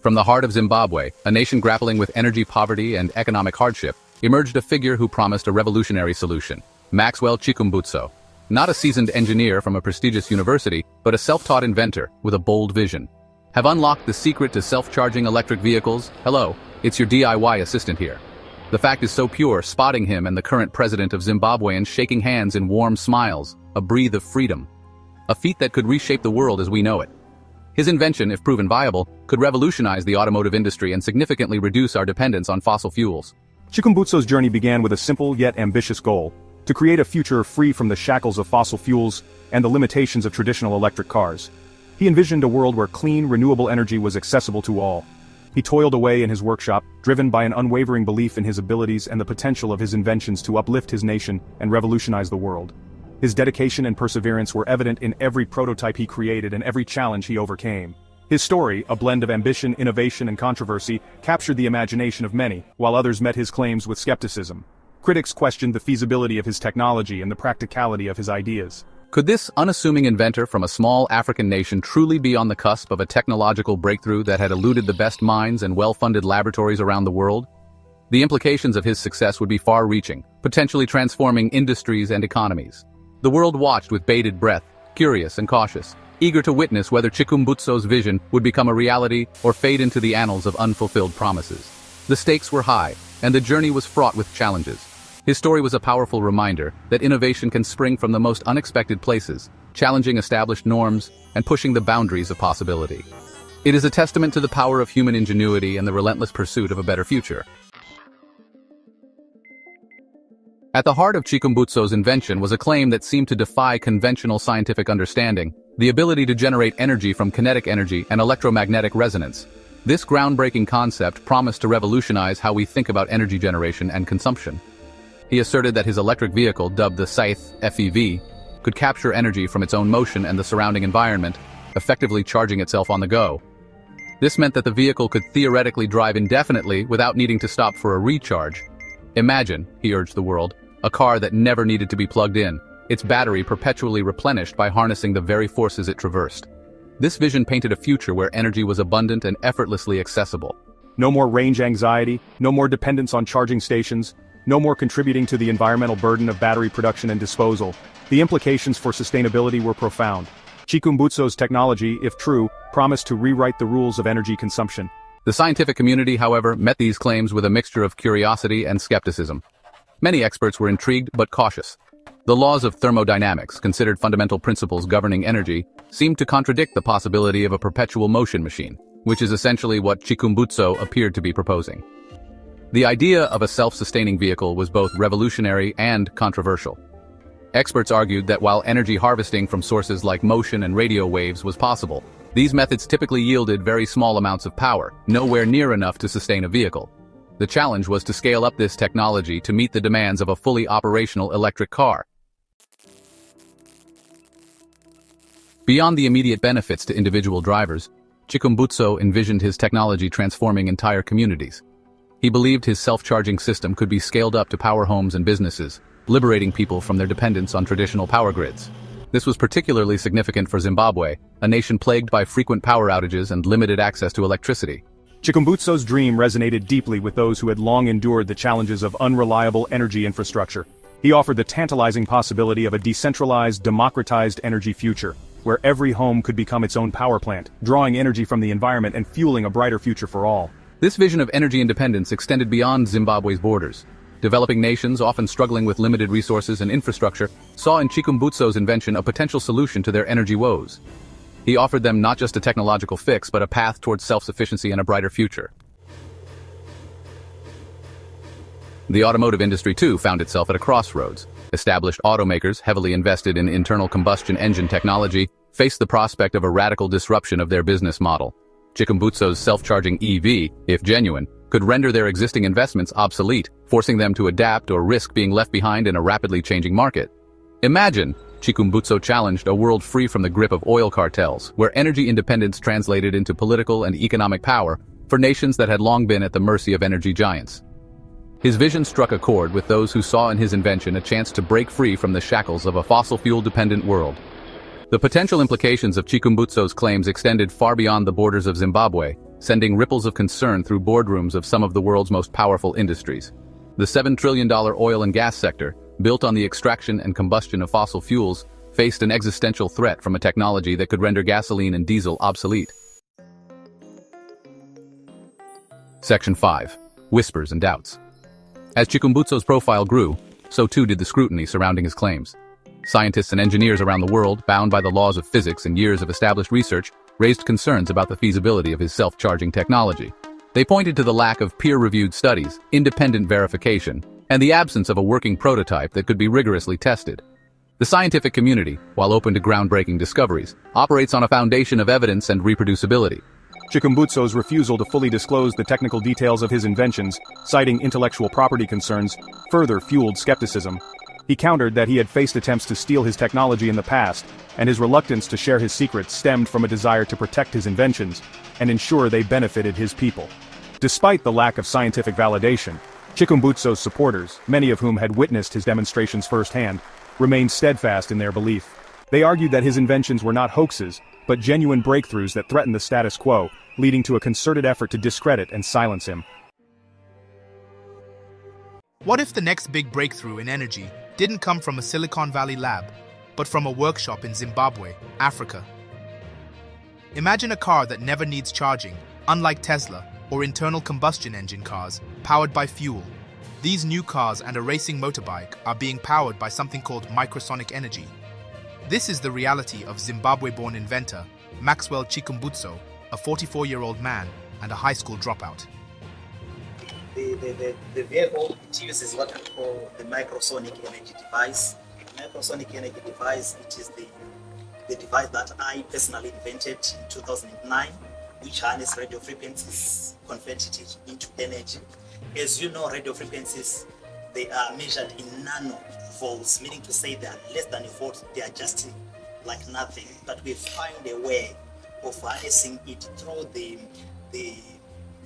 From the heart of Zimbabwe, a nation grappling with energy poverty and economic hardship, emerged a figure who promised a revolutionary solution, Maxwell Chikumbutso. Not a seasoned engineer from a prestigious university, but a self-taught inventor with a bold vision. Have unlocked the secret to self-charging electric vehicles? Hello, it's your DIY assistant here. The fact is so pure, spotting him and the current president of Zimbabwe and shaking hands in warm smiles, a breath of freedom. A feat that could reshape the world as we know it. His invention, if proven viable, could revolutionize the automotive industry and significantly reduce our dependence on fossil fuels. Chikumbutso's journey began with a simple yet ambitious goal, to create a future free from the shackles of fossil fuels and the limitations of traditional electric cars. He envisioned a world where clean, renewable energy was accessible to all, he toiled away in his workshop, driven by an unwavering belief in his abilities and the potential of his inventions to uplift his nation and revolutionize the world. His dedication and perseverance were evident in every prototype he created and every challenge he overcame. His story, a blend of ambition, innovation and controversy, captured the imagination of many, while others met his claims with skepticism. Critics questioned the feasibility of his technology and the practicality of his ideas. Could this unassuming inventor from a small African nation truly be on the cusp of a technological breakthrough that had eluded the best minds and well-funded laboratories around the world? The implications of his success would be far-reaching, potentially transforming industries and economies. The world watched with bated breath, curious and cautious, eager to witness whether Chikumbutso's vision would become a reality or fade into the annals of unfulfilled promises. The stakes were high, and the journey was fraught with challenges. His story was a powerful reminder that innovation can spring from the most unexpected places, challenging established norms and pushing the boundaries of possibility. It is a testament to the power of human ingenuity and the relentless pursuit of a better future. At the heart of Chikumbutso's invention was a claim that seemed to defy conventional scientific understanding, the ability to generate energy from kinetic energy and electromagnetic resonance. This groundbreaking concept promised to revolutionize how we think about energy generation and consumption. He asserted that his electric vehicle, dubbed the Saith FEV, could capture energy from its own motion and the surrounding environment, effectively charging itself on the go. This meant that the vehicle could theoretically drive indefinitely without needing to stop for a recharge. Imagine, he urged the world, a car that never needed to be plugged in, its battery perpetually replenished by harnessing the very forces it traversed. This vision painted a future where energy was abundant and effortlessly accessible. No more range anxiety, no more dependence on charging stations, no more contributing to the environmental burden of battery production and disposal. The implications for sustainability were profound. Chikumbutso's technology, if true, promised to rewrite the rules of energy consumption. The scientific community, however, met these claims with a mixture of curiosity and skepticism. Many experts were intrigued but cautious. The laws of thermodynamics, considered fundamental principles governing energy, seemed to contradict the possibility of a perpetual motion machine, which is essentially what Chikumbutso appeared to be proposing. The idea of a self-sustaining vehicle was both revolutionary and controversial. Experts argued that while energy harvesting from sources like motion and radio waves was possible, these methods typically yielded very small amounts of power, nowhere near enough to sustain a vehicle. The challenge was to scale up this technology to meet the demands of a fully operational electric car. Beyond the immediate benefits to individual drivers, Chikumbutso envisioned his technology transforming entire communities. He believed his self-charging system could be scaled up to power homes and businesses, liberating people from their dependence on traditional power grids. This was particularly significant for Zimbabwe, a nation plagued by frequent power outages and limited access to electricity. Chikumbutso's dream resonated deeply with those who had long endured the challenges of unreliable energy infrastructure. He offered the tantalizing possibility of a decentralized, democratized energy future, where every home could become its own power plant, drawing energy from the environment and fueling a brighter future for all. This vision of energy independence extended beyond Zimbabwe's borders. Developing nations, often struggling with limited resources and infrastructure, saw in Chikumbutso's invention a potential solution to their energy woes. He offered them not just a technological fix, but a path towards self-sufficiency and a brighter future. The automotive industry too found itself at a crossroads. Established automakers, heavily invested in internal combustion engine technology, faced the prospect of a radical disruption of their business model. Chikumbutso's self-charging EV, if genuine, could render their existing investments obsolete, forcing them to adapt or risk being left behind in a rapidly changing market. Imagine, Chikumbutso challenged a world free from the grip of oil cartels, where energy independence translated into political and economic power for nations that had long been at the mercy of energy giants. His vision struck a chord with those who saw in his invention a chance to break free from the shackles of a fossil fuel-dependent world. The potential implications of Chikumbutso's claims extended far beyond the borders of Zimbabwe, sending ripples of concern through boardrooms of some of the world's most powerful industries. The $7 trillion oil and gas sector, built on the extraction and combustion of fossil fuels, faced an existential threat from a technology that could render gasoline and diesel obsolete. Section 5. Whispers and Doubts. As Chikumbutso's profile grew, so too did the scrutiny surrounding his claims. Scientists and engineers around the world, bound by the laws of physics and years of established research, raised concerns about the feasibility of his self-charging technology. They pointed to the lack of peer-reviewed studies, independent verification, and the absence of a working prototype that could be rigorously tested. The scientific community, while open to groundbreaking discoveries, operates on a foundation of evidence and reproducibility. Chikumbutso's refusal to fully disclose the technical details of his inventions, citing intellectual property concerns, further fueled skepticism. He countered that he had faced attempts to steal his technology in the past, and his reluctance to share his secrets stemmed from a desire to protect his inventions and ensure they benefited his people. Despite the lack of scientific validation, Chikumbutso's supporters, many of whom had witnessed his demonstrations firsthand, remained steadfast in their belief. They argued that his inventions were not hoaxes, but genuine breakthroughs that threatened the status quo, leading to a concerted effort to discredit and silence him. What if the next big breakthrough in energy didn't come from a Silicon Valley lab, but from a workshop in Zimbabwe, Africa? Imagine a car that never needs charging, unlike Tesla or internal combustion engine cars powered by fuel. These new cars and a racing motorbike are being powered by something called microsonic energy. This is the reality of Zimbabwe-born inventor Maxwell Chikumbutso, a 44-year-old man and a high school dropout. The, the, the, the vehicle it uses what we call the microsonic energy device. Microsonic energy device, it is the, the device that I personally invented in 2009, which harness radio frequencies, converted it into energy. As you know, radio frequencies, they are measured in nanovolts, meaning to say they are less than a volt, they are just like nothing. But we find a way of harnessing it through the, the,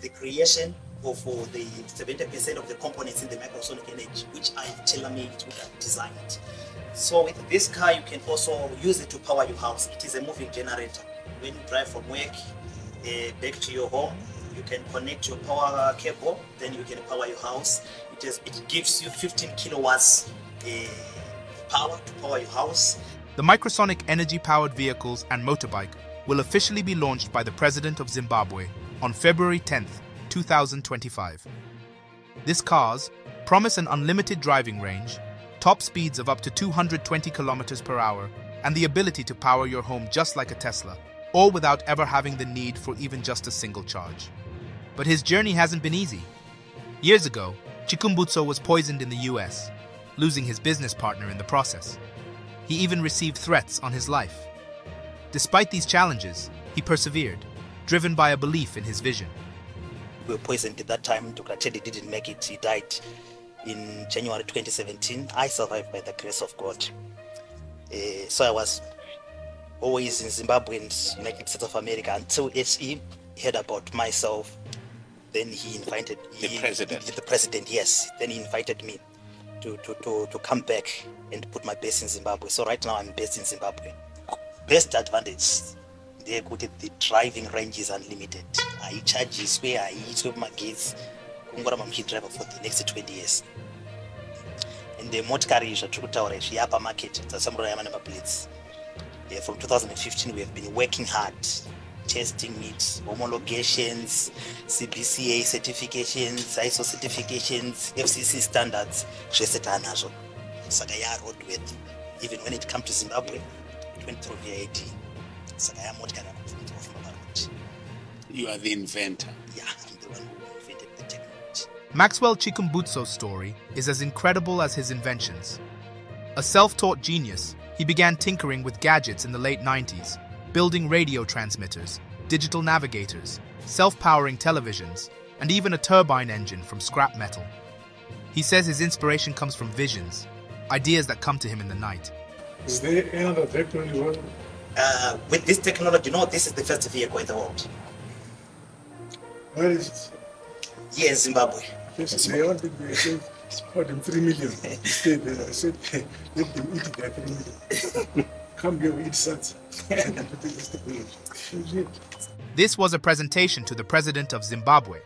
the creation of the 70% of the components in the microsonic energy, which I tailor-made to have designed. So with this car, you can also use it to power your house. It is a moving generator. When you drive from work back to your home, you can connect your power cable, then you can power your house. It, it gives you 15 kilowatts uh, power to power your house. The microsonic energy-powered vehicles and motorbike will officially be launched by the President of Zimbabwe on February 10th, 2025. This cars promise an unlimited driving range, top speeds of up to 220 kilometers per hour, and the ability to power your home just like a Tesla, all without ever having the need for even just a single charge. But his journey hasn't been easy. Years ago, Chikumbutso was poisoned in the US, losing his business partner in the process. He even received threats on his life. Despite these challenges, he persevered, driven by a belief in his vision. We were poisoned at that time. Dr. Teddy didn't make it. He died in January 2017. I survived by the grace of God. Uh, so I was always in Zimbabwe and United States of America until SE heard about myself. Then he invited the he, president. The president, yes. Then he invited me to, to, to, to come back and put my base in Zimbabwe. So right now I'm based in Zimbabwe. Best advantage ndeyekuti the driving range is unlimited haichargiswe haiitwe magetsi kungoramba muchidriva for the next 20 years ende motikari zvatiri kutaura izvi yapa market dzasamurayama nemablades yeah, from 2015 we have been working hard testing it homologations cbca certifications iso certifications fcc standards zvese taanazvo saka yaroadworth even when it comes to zimbabwe it went through vid saka yamotikari yakubvumidza kufamba paroti You are the inventor. yeah i'm the one who invented the technology Maxwell Chikumbutso's story is as incredible as his inventions. A self-taught genius, he began tinkering with gadgets in the late 90s, building radio transmitters, digital navigators, self-powering televisions, and even a turbine engine from scrap metal. He says his inspiration comes from visions, ideas that come to him in the night. Is there any other vehicle you want? uh, with this technology you know this is the first vehicle in the world Where is it? here in zimbabwe Yes, they it's more than three million. Stay there. I said, let them eat their three million. come give eat sense. This was a presentation to the president of Zimbabwe,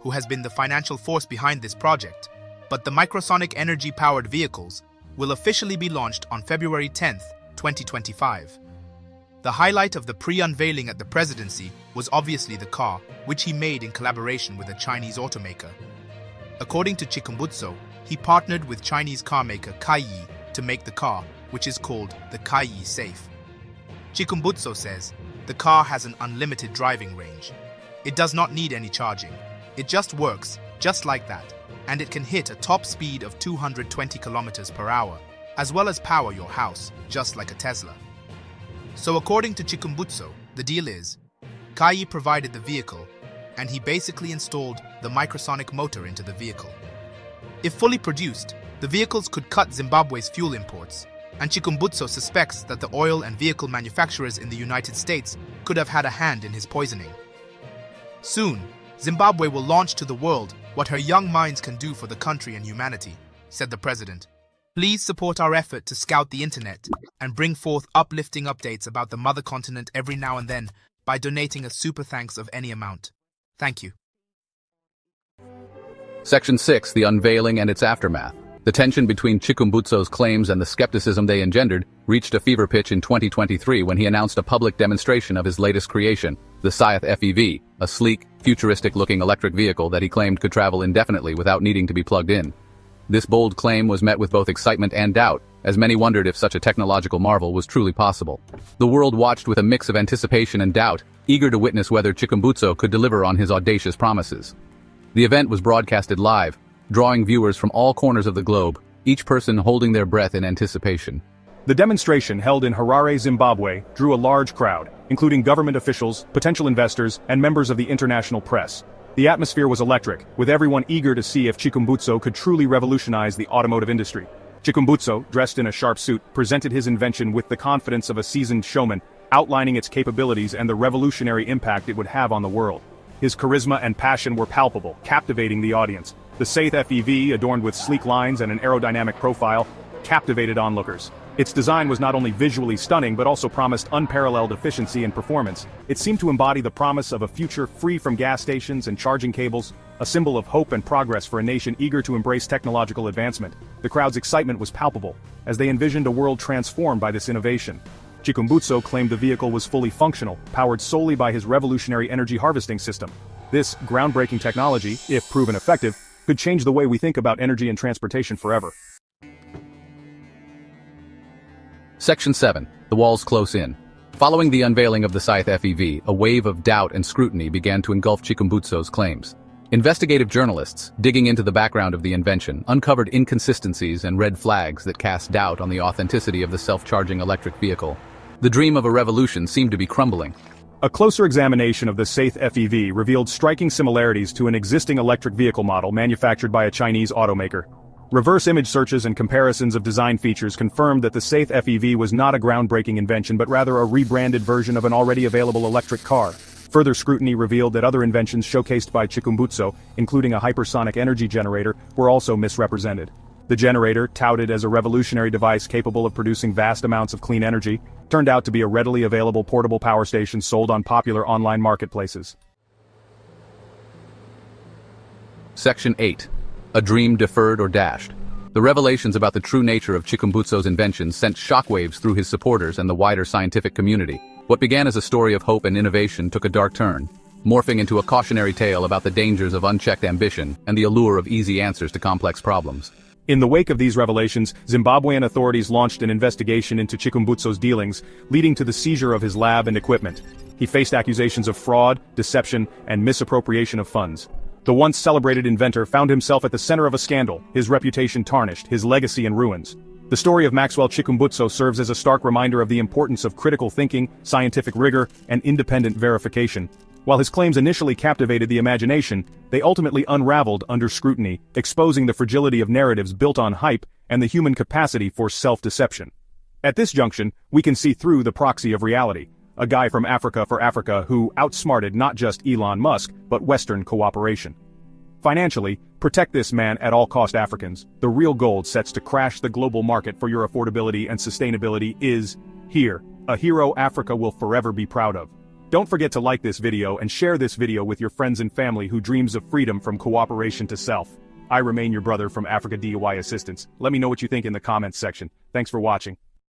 who has been the financial force behind this project, but the microsonic energy powered vehicles will officially be launched on February 10th, 2025. The highlight of the pre unveiling at the presidency was obviously the car, which he made in collaboration with a Chinese automaker. According to Chikumbutso, he partnered with Chinese carmaker Kaiyi to make the car, which is called the Kaiyi Safe. Chikumbutso says the car has an unlimited driving range. It does not need any charging. It just works, just like that, and it can hit a top speed of 220 kilometers per hour, as well as power your house, just like a Tesla. So according to Chikumbutso, the deal is, Kaiyi provided the vehicle, and he basically installed the microsonic motor into the vehicle. If fully produced, the vehicles could cut Zimbabwe's fuel imports, and Chikumbutso suspects that the oil and vehicle manufacturers in the United States could have had a hand in his poisoning. Soon, Zimbabwe will launch to the world what her young minds can do for the country and humanity, said the president. Please support our effort to scout the internet and bring forth uplifting updates about the mother continent every now and then by donating a super thanks of any amount. Thank you. Section 6 The Unveiling and its Aftermath. The tension between Chikumbutso's claims and the skepticism they engendered reached a fever pitch in 2023 when he announced a public demonstration of his latest creation, the Saith FEV, a sleek, futuristic-looking electric vehicle that he claimed could travel indefinitely without needing to be plugged in. This bold claim was met with both excitement and doubt, as many wondered if such a technological marvel was truly possible. The world watched with a mix of anticipation and doubt, eager to witness whether Chikumbutso could deliver on his audacious promises. The event was broadcasted live, drawing viewers from all corners of the globe, each person holding their breath in anticipation. The demonstration held in Harare, Zimbabwe, drew a large crowd, including government officials, potential investors, and members of the international press. The atmosphere was electric, with everyone eager to see if Chikumbutso could truly revolutionize the automotive industry. Chikumbutso, dressed in a sharp suit, presented his invention with the confidence of a seasoned showman, outlining its capabilities and the revolutionary impact it would have on the world. His charisma and passion were palpable, captivating the audience. The Saith FEV, adorned with sleek lines and an aerodynamic profile, captivated onlookers. Its design was not only visually stunning but also promised unparalleled efficiency and performance. It seemed to embody the promise of a future free from gas stations and charging cables, a symbol of hope and progress for a nation eager to embrace technological advancement. The crowd's excitement was palpable, as they envisioned a world transformed by this innovation. Chikumbutso claimed the vehicle was fully functional, powered solely by his revolutionary energy harvesting system. This groundbreaking technology, if proven effective, could change the way we think about energy and transportation forever. Section 7. The Walls Close In. Following the unveiling of the Saith FEV, a wave of doubt and scrutiny began to engulf Chikumbutso's claims. Investigative journalists, digging into the background of the invention, uncovered inconsistencies and red flags that cast doubt on the authenticity of the self-charging electric vehicle. The dream of a revolution seemed to be crumbling. A closer examination of the Saith FEV revealed striking similarities to an existing electric vehicle model manufactured by a Chinese automaker. Reverse image searches and comparisons of design features confirmed that the Saith FEV was not a groundbreaking invention but rather a rebranded version of an already available electric car. Further scrutiny revealed that other inventions showcased by Chikumbutso, including a hypersonic energy generator, were also misrepresented. The generator, touted as a revolutionary device capable of producing vast amounts of clean energy, turned out to be a readily available portable power station sold on popular online marketplaces. Section 8. A Dream Deferred or Dashed. The revelations about the true nature of Chikumbutso's invention sent shockwaves through his supporters and the wider scientific community. What began as a story of hope and innovation took a dark turn, morphing into a cautionary tale about the dangers of unchecked ambition and the allure of easy answers to complex problems. In the wake of these revelations, Zimbabwean authorities launched an investigation into Chikumbutso's dealings, leading to the seizure of his lab and equipment. He faced accusations of fraud, deception, and misappropriation of funds. The once celebrated inventor found himself at the center of a scandal, his reputation tarnished, his legacy in ruins. The story of Maxwell Chikumbutso serves as a stark reminder of the importance of critical thinking, scientific rigor, and independent verification. While his claims initially captivated the imagination, they ultimately unraveled under scrutiny, exposing the fragility of narratives built on hype and the human capacity for self-deception. At this junction, we can see through the proxy of reality, a guy from Africa for Africa who outsmarted not just Elon Musk, but Western cooperation. Financially, protect this man at all cost Africans. The real gold sets to crash the global market for your affordability and sustainability is Here, a hero Africa will forever be proud of. Don't forget to like this video and share this video with your friends and family who dreams of freedom from cooperation to self. I remain your brother from Africa DIY Assistance. Let me know what you think in the comments section. Thanks for watching.